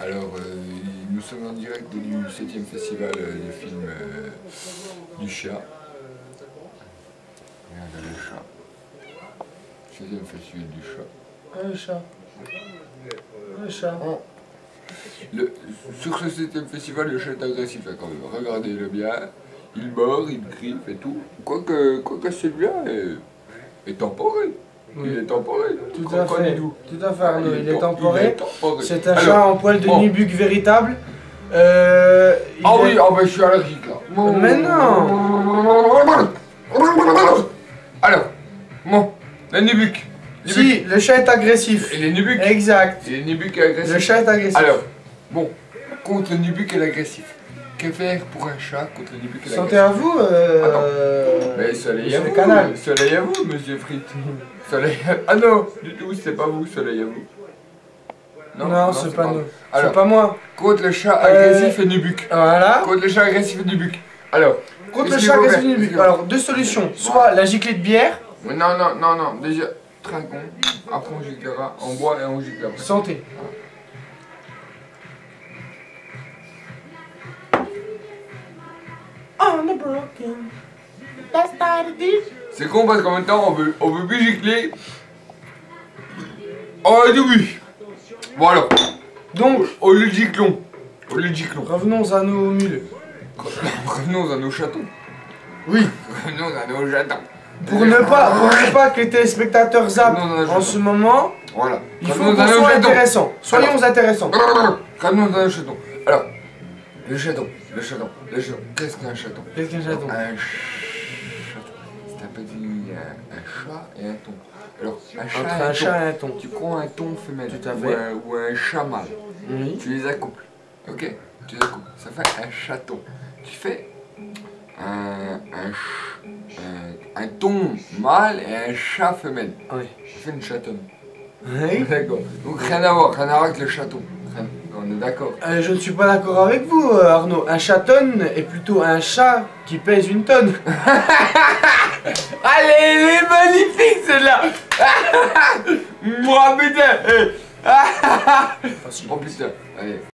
Alors, euh, nous sommes en direct du 7e festival euh, du film euh, du chat. Regarde le chat. 7e festival du chat. Un chat. Un chat. Le- sur ce 7e festival, le chat est agressif hein, quand même. Regardez-le bien. Il mord, il crie, fait tout. Quoique, quoique celui-là est, est temporé. Il est temporé. Tout à fait. Tout à fait, Arnaud. Il est tem- temporé. temporé. C'est un Alors, chat en poil de bon. véritable. Euh, Ah est- oui, ah ben, je suis allergique là. Mais non Alors, bon, le nubuck. Si, le chat est agressif. Et les nubuck. Exact. Et les nubuck est agressif. Le chat est agressif. Alors, bon, contre le nubuck et l'agressif. Que faire pour un chat contre le nubuck et Santé l'agressif à vous. Euh... Mais soleil à vous, Canal. soleil à vous, monsieur Frites. Soleil à... Ah non, du tout, c'est pas vous, soleil à vous. Non, c'est pas nous. C'est pas moi. contre le chat Euh, agressif et nubuck. Voilà. Contre le chat agressif et nubuck. Alors, Contre le chat agressif. Qu'est-ce qu'il Alors, deux solutions. Soit la giclée de bière. non, non, non, non, déjà, trinquons. Après, on giclera, on boit et on gicle après. Santé. C'est con parce qu'en même temps, on veut, on veut plus gicler. Oh, du oui. Voilà. Donc, Au lieu de giclon. Au lieu de giclon. revenons à nos mules. Revenons à nos chatons. Oui. Revenons à nos chatons. Pour ne pas, pour ne pas que les téléspectateurs zappent en ce moment, Voilà. il faut qu'on soit chatons. intéressants. Soyons intéressants. Revenons à nos chatons. Alors, le chaton, le chaton, le chaton. Qu'est-ce qu'un chaton Qu'est-ce qu'un chaton Un chaton. C'est un petit un, un chat et un ton. Alors, un chat Entre et un un chat et un ton. Tu prends un ton femelle Tout à ou fait. un, ou un chat mâle? Oui. Tu les accouples. Ok Tu les accouples. Ça fait un chaton. Tu fais un, un, ch- un, un ton mâle et un chat femelle. Oui. Ça fait une chatonne. Oui. D'accord. Donc rien à voir, rien à voir avec le chaton. Rien- On est d'accord. Euh, je ne suis pas d'accord avec vous, euh, Arnaud. Un chaton est plutôt un chat qui pèse une tonne. Allez, elle est magnifique celle-là Moi putain eh. Oh putain Allez.